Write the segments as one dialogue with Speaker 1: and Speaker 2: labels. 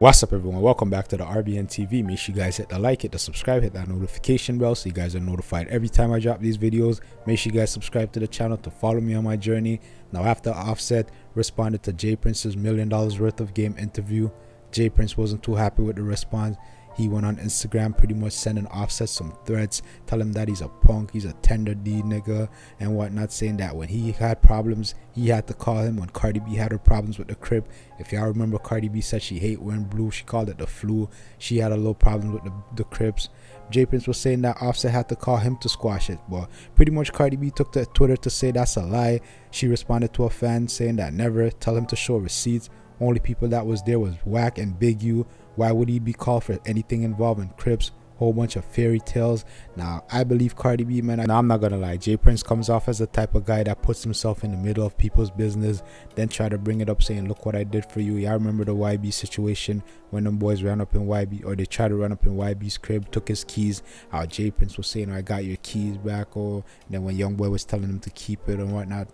Speaker 1: What's up everyone? Welcome back to the RBN TV. Make sure you guys hit the like, hit the subscribe, hit that notification bell so you guys are notified every time I drop these videos. Make sure you guys subscribe to the channel to follow me on my journey. Now after Offset responded to J Prince's million dollars worth of game interview, J Prince wasn't too happy with the response he went on Instagram pretty much sending Offset some threats, telling him that he's a punk, he's a tender D nigga, and whatnot, saying that when he had problems, he had to call him. When Cardi B had her problems with the crib, if y'all remember, Cardi B said she hate wearing blue, she called it the flu. She had a little problem with the, the Crips. J Prince was saying that Offset had to call him to squash it, but pretty much Cardi B took to Twitter to say that's a lie. She responded to a fan saying that never tell him to show receipts. Only people that was there was Wack and Big U why would he be called for anything involving Crips? Whole bunch of fairy tales. Now, I believe Cardi B, man. Now, I'm not gonna lie. J Prince comes off as the type of guy that puts himself in the middle of people's business, then try to bring it up saying, Look what I did for you. Yeah, I remember the YB situation when them boys ran up in YB, or they tried to run up in YB's crib, took his keys. How J Prince was saying, I got your keys back, or then when Young Boy was telling him to keep it and whatnot,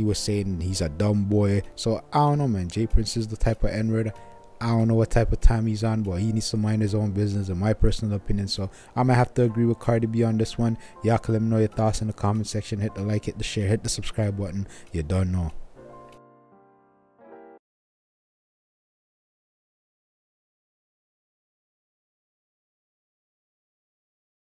Speaker 1: he was saying he's a dumb boy. So, I don't know, man. J Prince is the type of N word I don't know what type of time he's on, but he needs to mind his own business, in my personal opinion. So I'm gonna have to agree with Cardi B on this one. Y'all can let me know your thoughts in the comment section. Hit the like, hit the share, hit the subscribe button. You don't know.